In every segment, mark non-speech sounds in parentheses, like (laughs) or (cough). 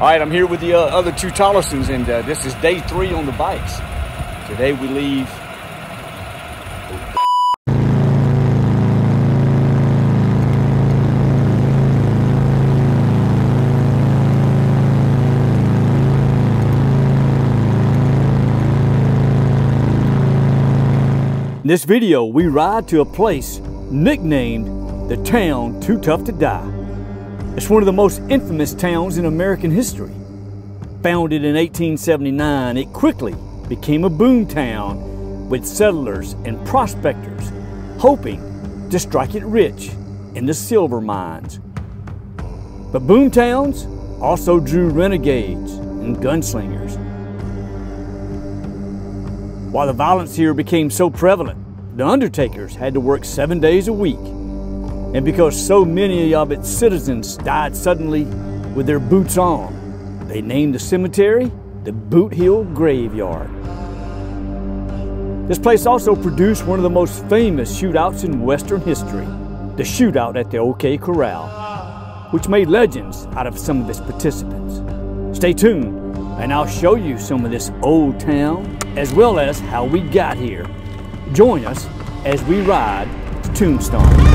All right, I'm here with the uh, other two Tollesons, and uh, this is day three on the bikes. Today we leave. In this video, we ride to a place nicknamed the town Too Tough to Die. It's one of the most infamous towns in American history. Founded in 1879, it quickly became a boom town with settlers and prospectors hoping to strike it rich in the silver mines. But boom towns also drew renegades and gunslingers. While the violence here became so prevalent, the undertakers had to work seven days a week and because so many of its citizens died suddenly with their boots on, they named the cemetery the Boot Hill Graveyard. This place also produced one of the most famous shootouts in Western history, the shootout at the OK Corral, which made legends out of some of its participants. Stay tuned, and I'll show you some of this old town, as well as how we got here. Join us as we ride to Tombstone.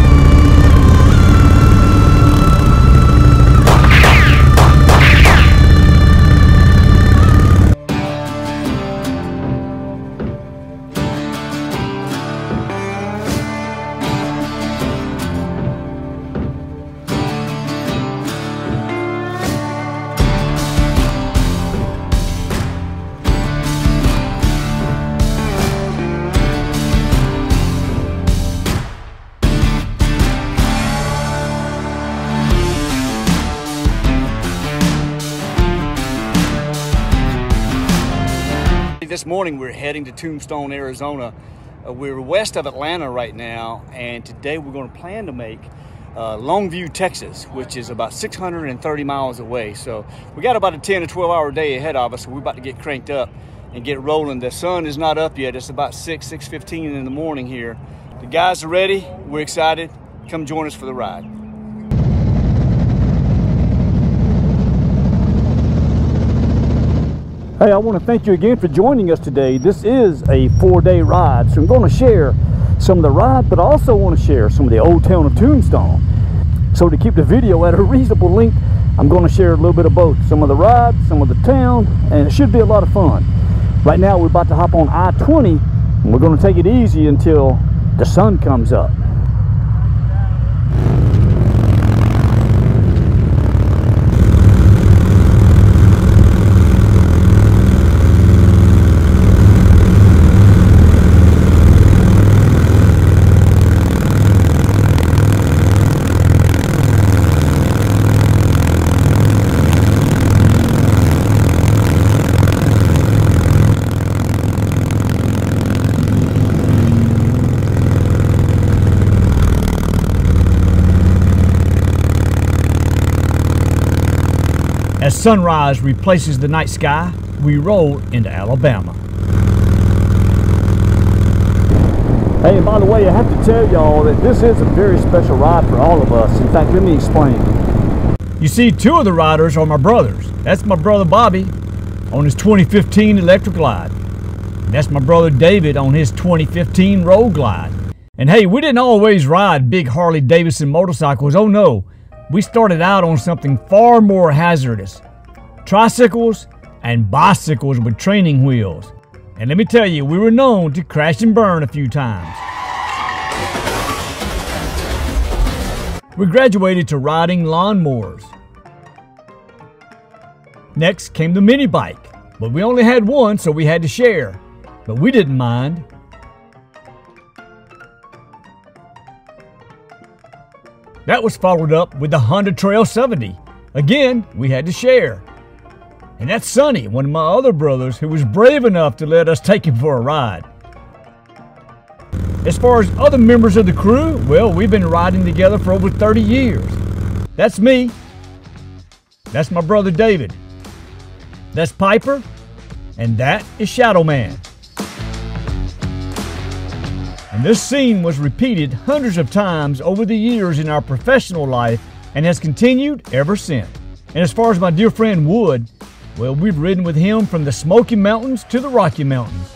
Heading to Tombstone, Arizona. Uh, we're west of Atlanta right now, and today we're going to plan to make uh, Longview, Texas, which is about 630 miles away. So we got about a 10 to 12 hour day ahead of us, so we're about to get cranked up and get rolling. The sun is not up yet. It's about 6, 6.15 in the morning here. The guys are ready. We're excited. Come join us for the ride. Hey, I want to thank you again for joining us today. This is a four-day ride, so I'm going to share some of the ride, but I also want to share some of the old town of Tombstone. So to keep the video at a reasonable length, I'm going to share a little bit of both. Some of the ride, some of the town, and it should be a lot of fun. Right now, we're about to hop on I-20, and we're going to take it easy until the sun comes up. As sunrise replaces the night sky, we roll into Alabama. Hey, and by the way, I have to tell y'all that this is a very special ride for all of us. In fact, let me explain. You see, two of the riders are my brothers. That's my brother Bobby on his 2015 Electric Glide. And that's my brother David on his 2015 Road Glide. And hey, we didn't always ride big Harley Davidson motorcycles. Oh no, we started out on something far more hazardous tricycles and bicycles with training wheels. And let me tell you, we were known to crash and burn a few times. We graduated to riding lawnmowers. Next came the mini bike, but we only had one, so we had to share. But we didn't mind. That was followed up with the Honda Trail 70. Again, we had to share. And that's Sonny, one of my other brothers, who was brave enough to let us take him for a ride. As far as other members of the crew, well, we've been riding together for over 30 years. That's me. That's my brother David. That's Piper. And that is Shadow Man. And this scene was repeated hundreds of times over the years in our professional life and has continued ever since. And as far as my dear friend Wood, well, we've ridden with him from the Smoky Mountains to the Rocky Mountains.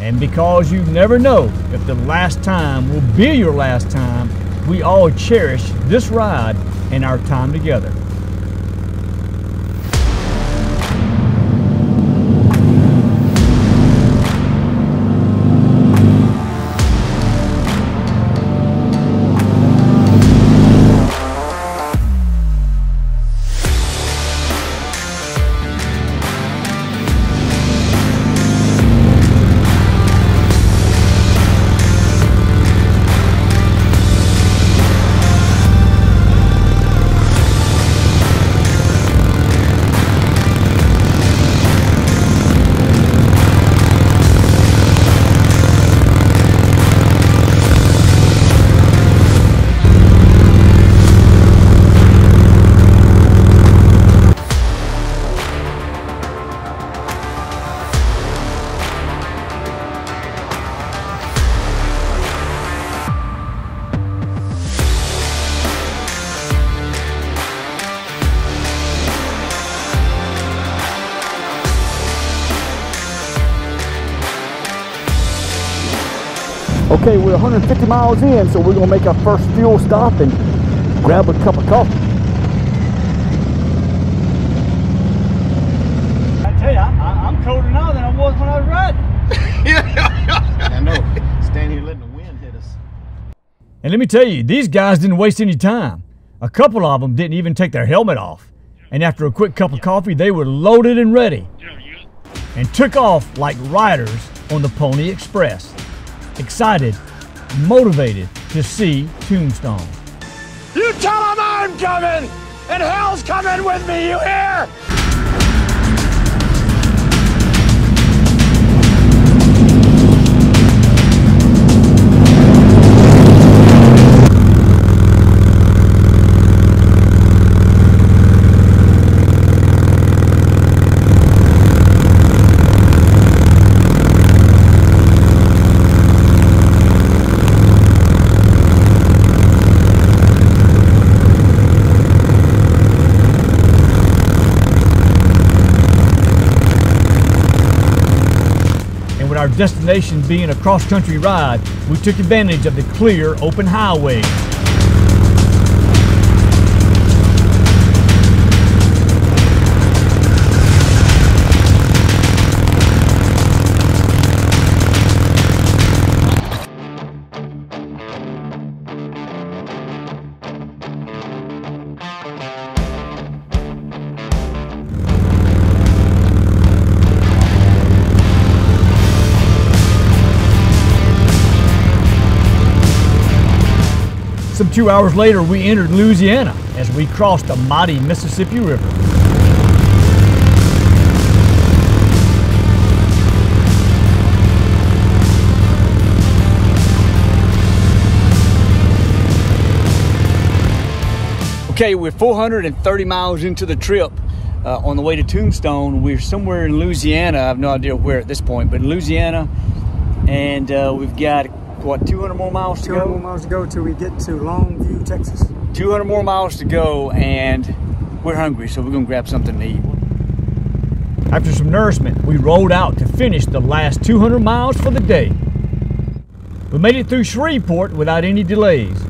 And because you never know if the last time will be your last time, we all cherish this ride and our time together. Okay, we're 150 miles in, so we're gonna make our first fuel stop and grab a cup of coffee. I tell you, I, am colder now than I was when I was riding. (laughs) I know. Stand here letting the wind hit us. And let me tell you, these guys didn't waste any time. A couple of them didn't even take their helmet off. And after a quick cup of coffee, they were loaded and ready. And took off like riders on the Pony Express excited, motivated to see Tombstone. You tell them I'm coming, and hell's coming with me, you hear? Destination being a cross-country ride, we took advantage of the clear, open highway. Two hours later, we entered Louisiana as we crossed the mighty Mississippi River. Okay, we're 430 miles into the trip. Uh, on the way to Tombstone, we're somewhere in Louisiana. I have no idea where at this point, but in Louisiana, and uh, we've got what 200 more miles to 200 go? more miles to go till we get to Longview, Texas. 200 more miles to go, and we're hungry, so we're gonna grab something to eat. After some nourishment, we rolled out to finish the last 200 miles for the day. We made it through Shreveport without any delays.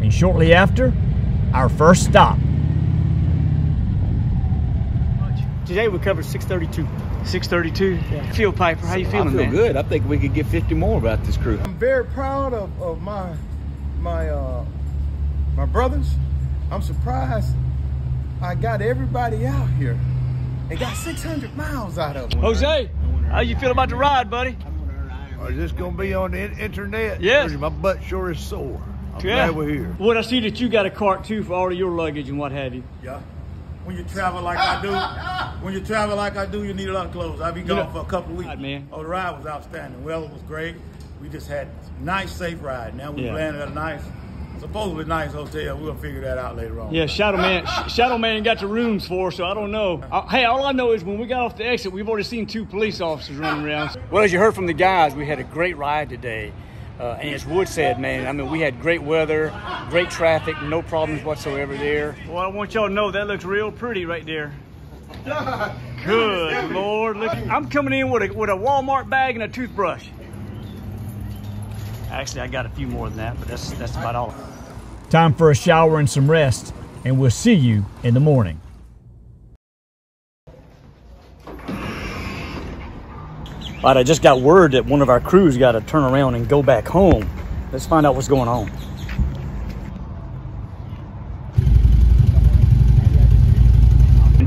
And shortly after, our first stop. Today we covered 632. 632? Yeah. Field Piper, how you feeling, I feel man? good. I think we could get 50 more about this crew. I'm very proud of, of my my uh, my brothers. I'm surprised I got everybody out here and got 600 miles out of them. Jose, how you feel about the ride, buddy? Is this gonna be on the internet? Yes. My butt sure is sore. I'm yeah. glad we're here. Well, I see that you got a cart too for all of your luggage and what have you. Yeah. When you travel like I do, (laughs) when you travel like I do, you need a lot of clothes. I've been gone you know, for a couple of weeks. Right, man. Oh, the ride was outstanding. Well, it was great. We just had a nice, safe ride. Now we yeah. landed at a nice supposedly nice hotel. We'll figure that out later on. Yeah, Shadow Man. (laughs) Shadow Man got the rooms for, us, so I don't know. Uh, hey, all I know is when we got off the exit, we've already seen two police officers running around. Well, as you heard from the guys, we had a great ride today. Uh, and as Wood said, man, I mean, we had great weather, great traffic, no problems whatsoever there. Well, I want y'all to know that looks real pretty right there. Good Lord, look! I'm coming in with a with a Walmart bag and a toothbrush. Actually, I got a few more than that, but that's that's about all. Time for a shower and some rest, and we'll see you in the morning. All right, I just got word that one of our crews got to turn around and go back home. Let's find out what's going on.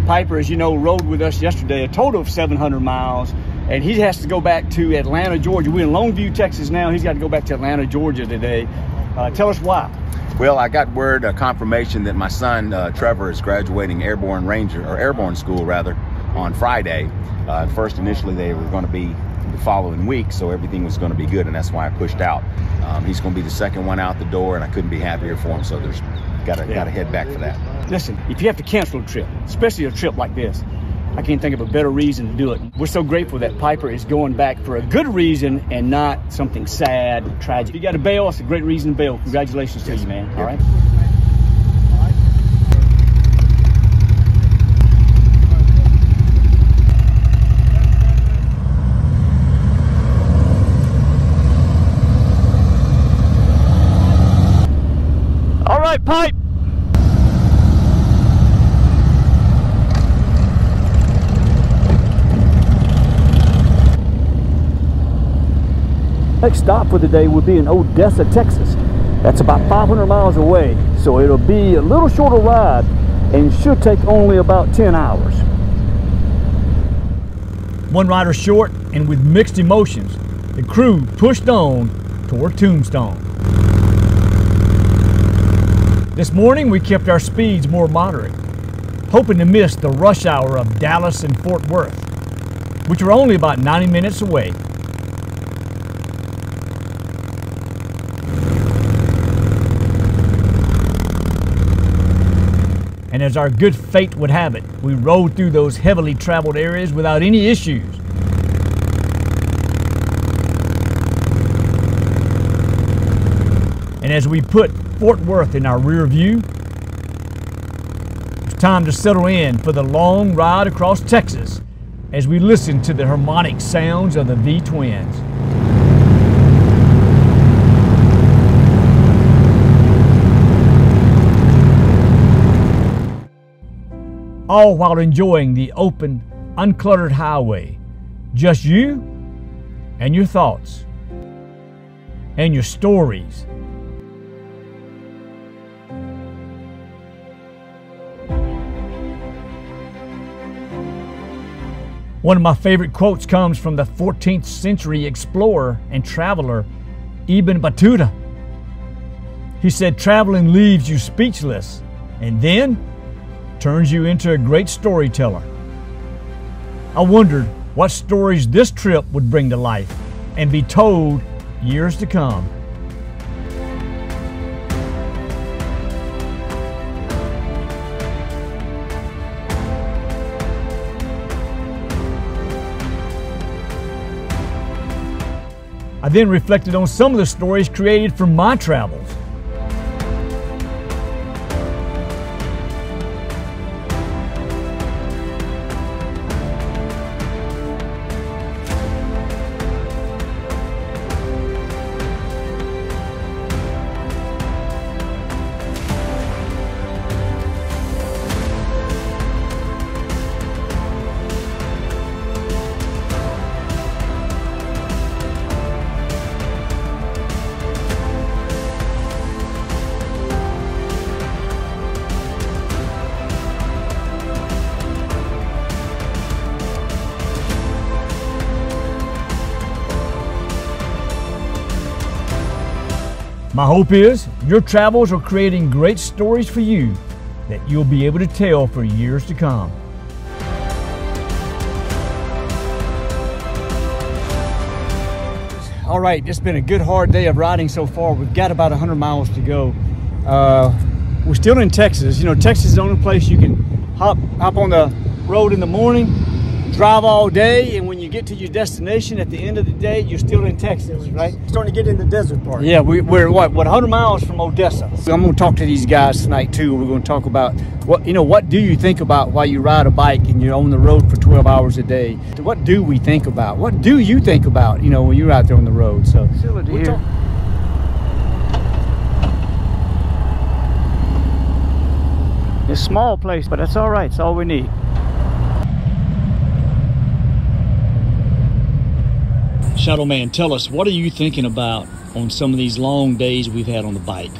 Piper, as you know, rode with us yesterday a total of 700 miles, and he has to go back to Atlanta, Georgia. We're in Longview, Texas now. He's got to go back to Atlanta, Georgia today. Uh, tell us why. Well, I got word, a confirmation that my son uh, Trevor is graduating Airborne Ranger or Airborne School rather on Friday. Uh, first, initially they were going to be the following week, so everything was going to be good, and that's why I pushed out. Um, he's going to be the second one out the door, and I couldn't be happier for him. So there's got to Yeah. got to head back for that. Listen, if you have to cancel a trip, especially a trip like this, I can't think of a better reason to do it. We're so grateful that Piper is going back for a good reason and not something sad, tragic. You got to bail, it's a great reason to bail. Congratulations to you, man. All right. Next stop for the day will be in Odessa, Texas. That's about 500 miles away, so it'll be a little shorter ride and should take only about 10 hours. One rider short and with mixed emotions, the crew pushed on toward Tombstone. This morning we kept our speeds more moderate, hoping to miss the rush hour of Dallas and Fort Worth, which are only about 90 minutes away. And as our good fate would have it, we rode through those heavily traveled areas without any issues. And as we put Fort Worth in our rear view, it's time to settle in for the long ride across Texas as we listen to the harmonic sounds of the V all while enjoying the open, uncluttered highway. Just you and your thoughts and your stories. One of my favorite quotes comes from the 14th century explorer and traveler Ibn Battuta. He said, Traveling leaves you speechless and then turns you into a great storyteller. I wondered what stories this trip would bring to life and be told years to come. I then reflected on some of the stories created from my travels. My hope is your travels are creating great stories for you that you'll be able to tell for years to come. All right, it's been a good hard day of riding so far. We've got about 100 miles to go. Uh, we're still in Texas. You know, Texas is the only place you can hop hop on the road in the morning, drive all day, and when you get to your destination at the end of the day, you're still in Texas, right? Starting to get in the desert part. Yeah, we, we're what, what 100 miles from Odessa. So I'm going to talk to these guys tonight too. We're going to talk about what you know. What do you think about while you ride a bike and you're on the road for 12 hours a day? What do we think about? What do you think about? You know, when you're out there on the road. So we'll It's a small place, but that's all right. It's all we need. Shadow Man, tell us, what are you thinking about on some of these long days we've had on the bike?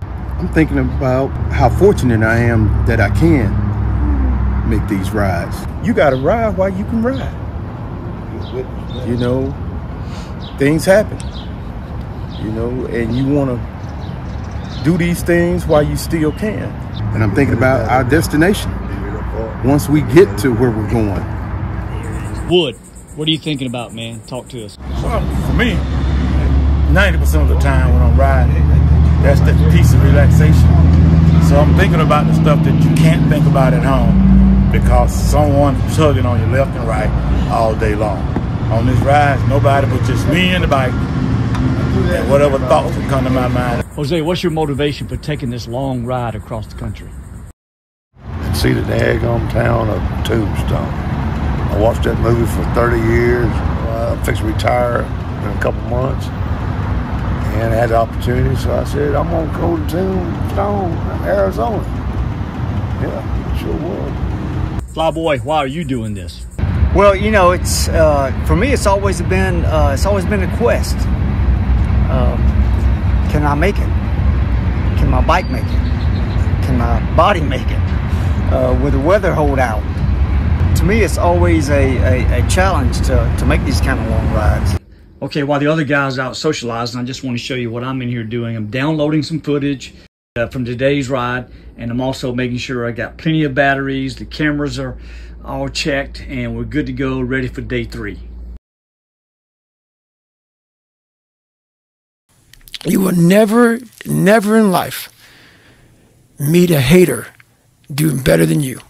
I'm thinking about how fortunate I am that I can make these rides. You got to ride while you can ride. You know, things happen. You know, and you want to do these things while you still can. And I'm thinking about our destination once we get to where we're going. Wood, what are you thinking about, man? Talk to us. Well, for me, 90% of the time when I'm riding, that's that piece of relaxation. So I'm thinking about the stuff that you can't think about at home because someone's tugging on your left and right all day long. On this ride, nobody but just me and the bike and whatever thoughts that come to my mind. Jose, what's your motivation for taking this long ride across the country? see the daggone town of Tombstone. I watched that movie for 30 years. Uh, I'm fixing to retire in a couple months and I had the opportunity, so I said, I'm going to go to Tombstone, Arizona. Yeah, sure was. Flyboy, why are you doing this? Well, you know, it's uh, for me. It's always been uh, it's always been a quest. Um, can I make it? Can my bike make it? Can my body make it? Uh, will the weather hold out? To me, it's always a, a, a challenge to, to make these kind of long rides. Okay, while the other guys out socializing, I just want to show you what I'm in here doing. I'm downloading some footage uh, from today's ride, and I'm also making sure I got plenty of batteries, the cameras are all checked, and we're good to go, ready for day three. You will never, never in life meet a hater doing better than you.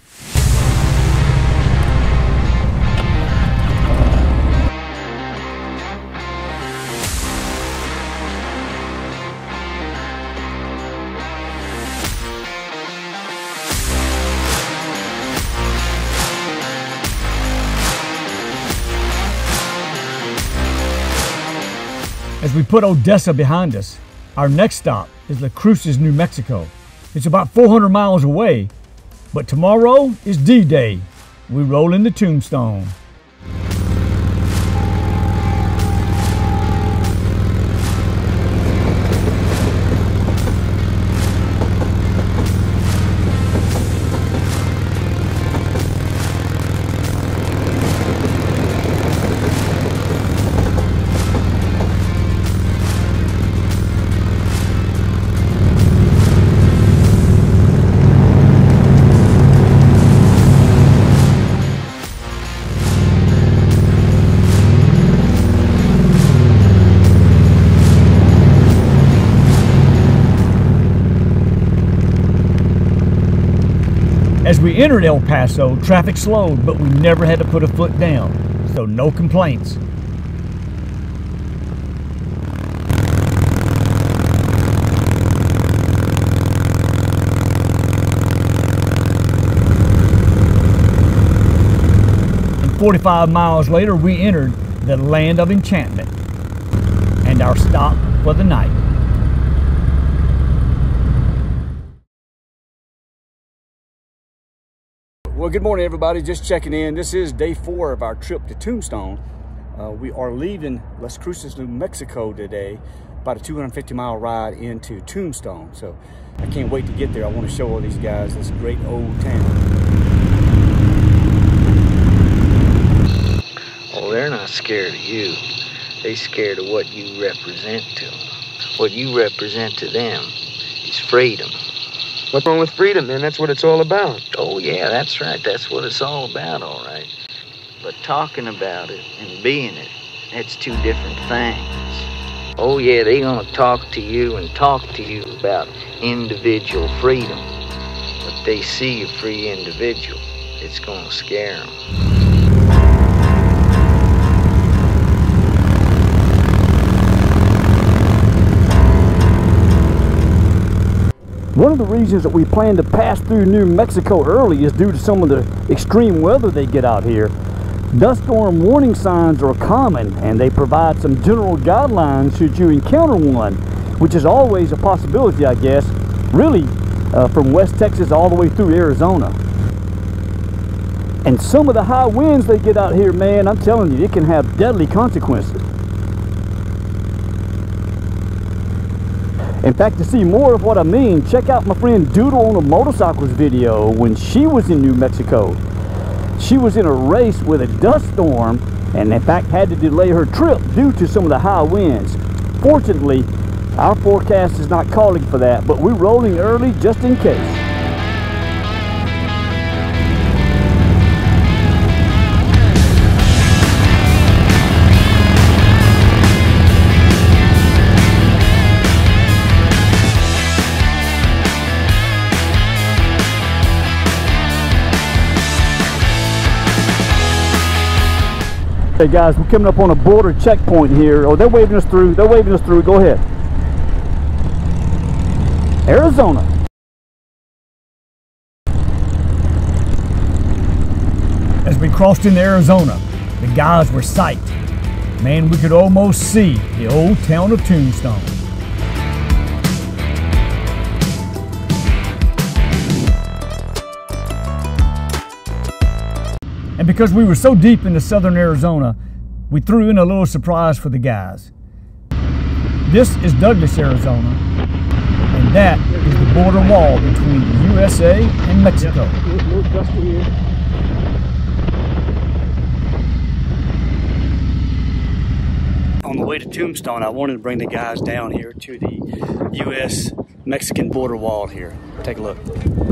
As we put Odessa behind us, our next stop is Las Cruces, New Mexico. It's about 400 miles away, but tomorrow is D-Day. We roll into Tombstone. Entered El Paso, traffic slowed, but we never had to put a foot down, so no complaints. And 45 miles later, we entered the land of enchantment and our stop for the night. Well, good morning, everybody. Just checking in. This is day four of our trip to Tombstone. Uh, we are leaving Las Cruces, New Mexico today, about a 250 mile ride into Tombstone. So I can't wait to get there. I want to show all these guys this great old town. Well, they're not scared of you. They scared of what you represent to them. What you represent to them is freedom. What's wrong with freedom, man? That's what it's all about. Oh, yeah, that's right. That's what it's all about, all right. But talking about it and being it, that's two different things. Oh, yeah, they're gonna talk to you and talk to you about individual freedom. But they see a free individual, it's gonna scare them. One of the reasons that we plan to pass through New Mexico early is due to some of the extreme weather they get out here. Dust storm warning signs are common and they provide some general guidelines should you encounter one, which is always a possibility, I guess, really uh, from West Texas all the way through Arizona. And some of the high winds they get out here, man, I'm telling you, it can have deadly consequences. In fact, to see more of what I mean, check out my friend Doodle on the Motorcycles video when she was in New Mexico. She was in a race with a dust storm and in fact had to delay her trip due to some of the high winds. Fortunately, our forecast is not calling for that, but we're rolling early just in case. Hey guys, we're coming up on a border checkpoint here. Oh, they're waving us through. They're waving us through. Go ahead. Arizona. As we crossed into Arizona, the guys were psyched. Man, we could almost see the old town of Tombstone. And because we were so deep into southern Arizona, we threw in a little surprise for the guys. This is Douglas, Arizona, and that is the border wall between the USA and Mexico. On the way to Tombstone, I wanted to bring the guys down here to the U.S. Mexican border wall here. Take a look.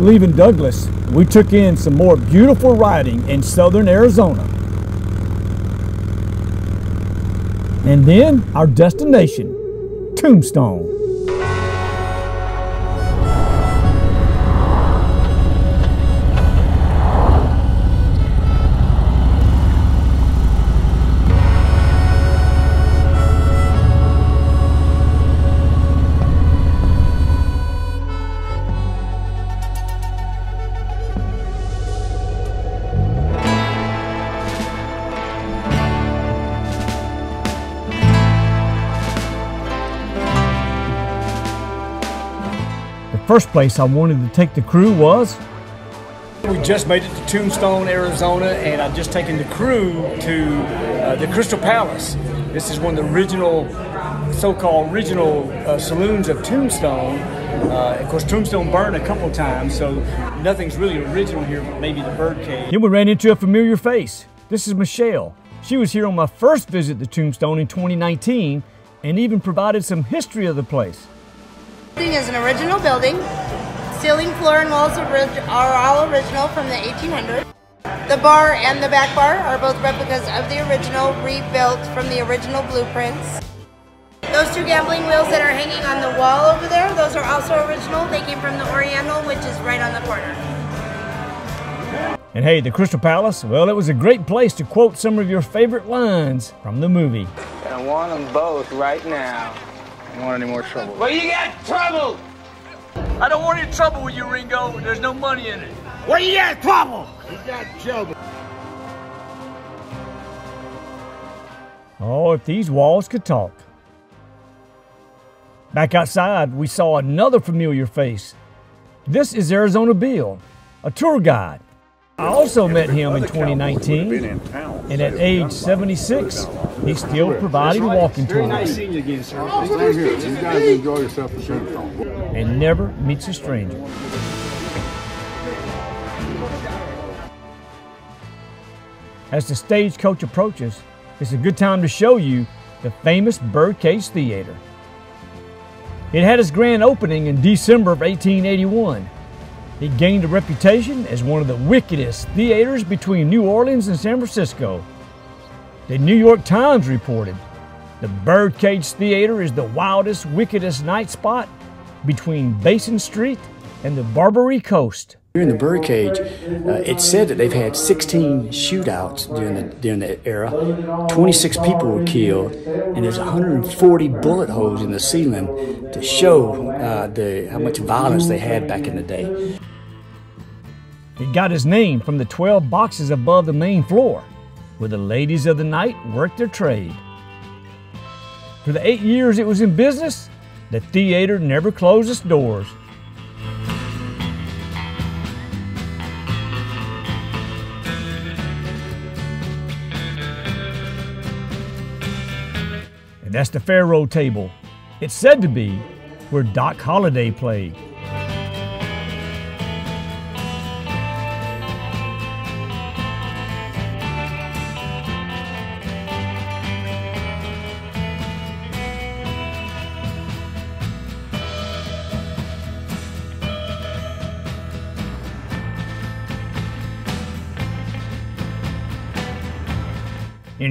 After leaving Douglas, we took in some more beautiful riding in southern Arizona. And then our destination, Tombstone. First place I wanted to take the crew was. We just made it to Tombstone, Arizona, and I've just taken the crew to uh, the Crystal Palace. This is one of the original so-called original uh, saloons of Tombstone. Uh, of course, Tombstone burned a couple times, so nothing's really original here, but maybe the birdcage. Then we ran into a familiar face. This is Michelle. She was here on my first visit to Tombstone in 2019 and even provided some history of the place. This building is an original building. Ceiling, floor, and walls are all original from the 1800s. The bar and the back bar are both replicas of the original, rebuilt from the original blueprints. Those two gambling wheels that are hanging on the wall over there, those are also original. They came from the Oriental, which is right on the corner. And hey, the Crystal Palace, well, it was a great place to quote some of your favorite lines from the movie. I want them both right now. I don't want any more trouble. Well, you got trouble! I don't want any trouble with you, Ringo. There's no money in it. Well, you got trouble! You got trouble. Oh, if these walls could talk. Back outside, we saw another familiar face. This is Arizona Bill, a tour guide. I also met him in 2019, and at age 76, he's still providing walking tours. nice seeing you again, sir. Oh, Same here. You guys enjoy yourself at Tombstone. And never meets a stranger. As the stagecoach approaches, it's a good time to show you the famous Birdcage Theater. It had its grand opening in December of 1881. It gained a reputation as one of the wickedest theaters between New Orleans and San Francisco. The New York Times reported the Birdcage Theater is the wildest, wickedest night spot between Basin Street and the Barbary Coast. During the birdcage, uh, it's said that they've had 16 shootouts during the during that era. 26 people were killed, and there's 140 bullet holes in the ceiling to show uh, the how much violence they had back in the day. It got its name from the 12 boxes above the main floor, where the ladies of the night worked their trade. For the eight years it was in business, the theater never closed its doors. And that's the Faro table. It's said to be where Doc Holliday played.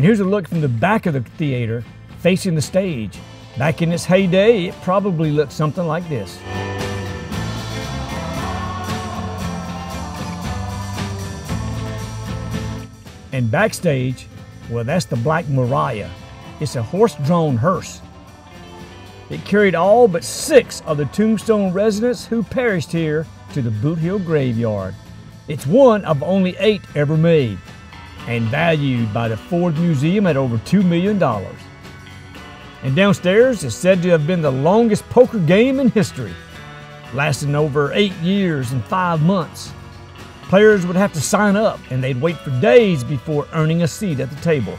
Here's a look from the back of the theater facing the stage. Back in its heyday, it probably looked something like this. And backstage, well, that's the Black Maria. It's a horse drawn hearse. It carried all but six of the Tombstone residents who perished here to the Boot Hill Graveyard. It's one of only eight ever made and valued by the Ford Museum at over $2 million. And downstairs is said to have been the longest poker game in history, lasting over eight years and five months. Players would have to sign up and they'd wait for days before earning a seat at the table.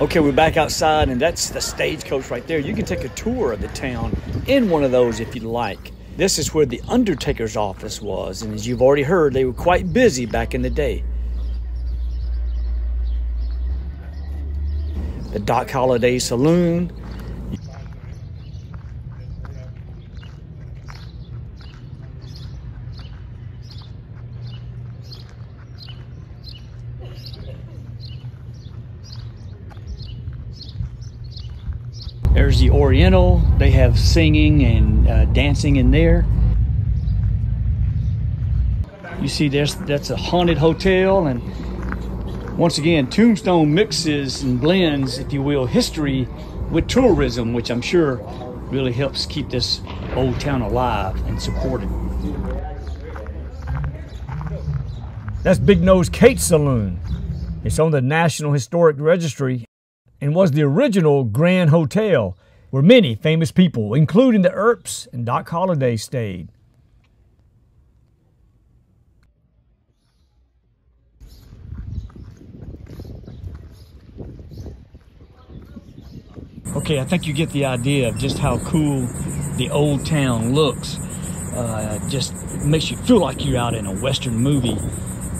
Okay, we're back outside, and that's the stagecoach right there. You can take a tour of the town in one of those if you'd like. This is where the Undertaker's office was, and as you've already heard, they were quite busy back in the day. The Doc Holliday Saloon. There's the Oriental. They have singing and uh, dancing in there. You see, there's that's a haunted hotel, and once again, Tombstone mixes and blends, if you will, history with tourism, which I'm sure really helps keep this old town alive and supported. That's Big Nose Kate's Saloon. It's on the National Historic Registry and was the original Grand Hotel where many famous people, including the Earps and Doc Holliday, stayed. Okay, I think you get the idea of just how cool the old town looks. Uh, just makes you feel like you're out in a Western movie.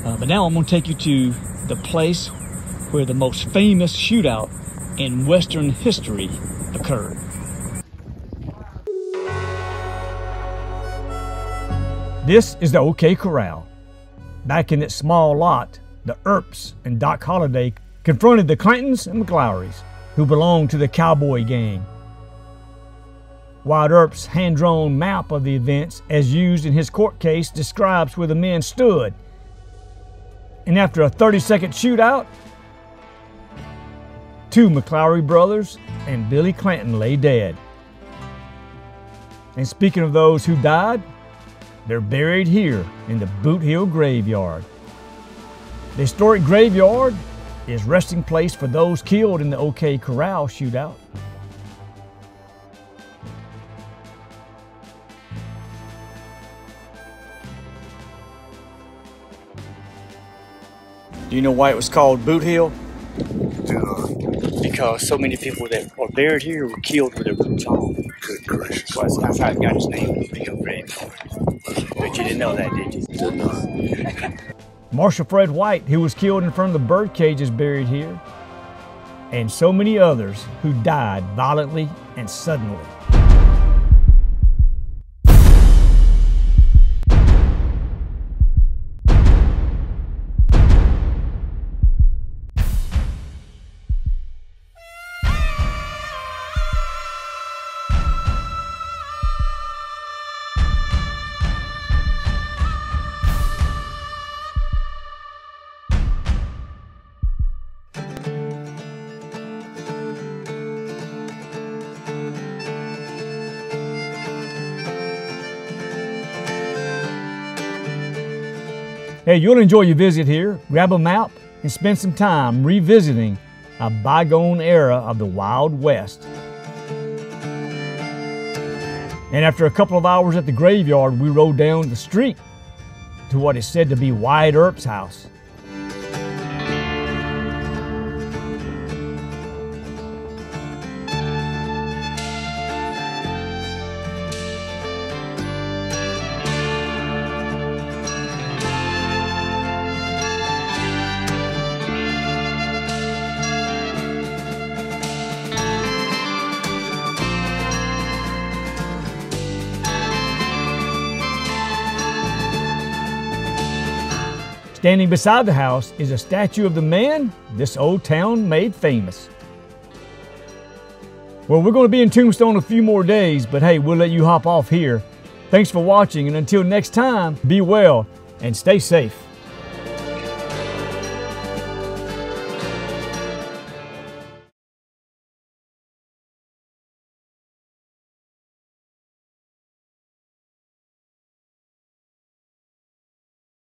Uh, but now I'm going to take you to the place where the most famous shootout in Western history occurred. This is the OK Corral. Back in its small lot, the Earps and Doc Holliday confronted the Clantons and McLaurys, who belonged to the Cowboy Gang. Wyatt Earp's hand drawn map of the events, as used in his court case, describes where the men stood. And after a 30 second shootout, two McLaury brothers and Billy Clanton lay dead. And speaking of those who died, they're buried here in the Boot Hill Graveyard. The historic graveyard is resting place for those killed in the OK Corral shootout. Do you know why it was called Boot Hill? Because so many people that are buried here were killed with their boots on. Good gracious. That's, that's how it got its name, Boot Hill Graveyard. But you didn't know that, did you? Did not. (laughs) Marshal Fred White, who was killed in front of the birdcage, is buried here. And so many others who died violently and suddenly. Hey, you'll enjoy your visit here. Grab a map and spend some time revisiting a bygone era of the Wild West. And after a couple of hours at the graveyard, we rode down the street to what is said to be Wyatt Earp's house. Standing beside the house is a statue of the man this old town made famous. Well, we're going to be in Tombstone a few more days, but hey, we'll let you hop off here. Thanks for watching, and until next time, be well and stay safe.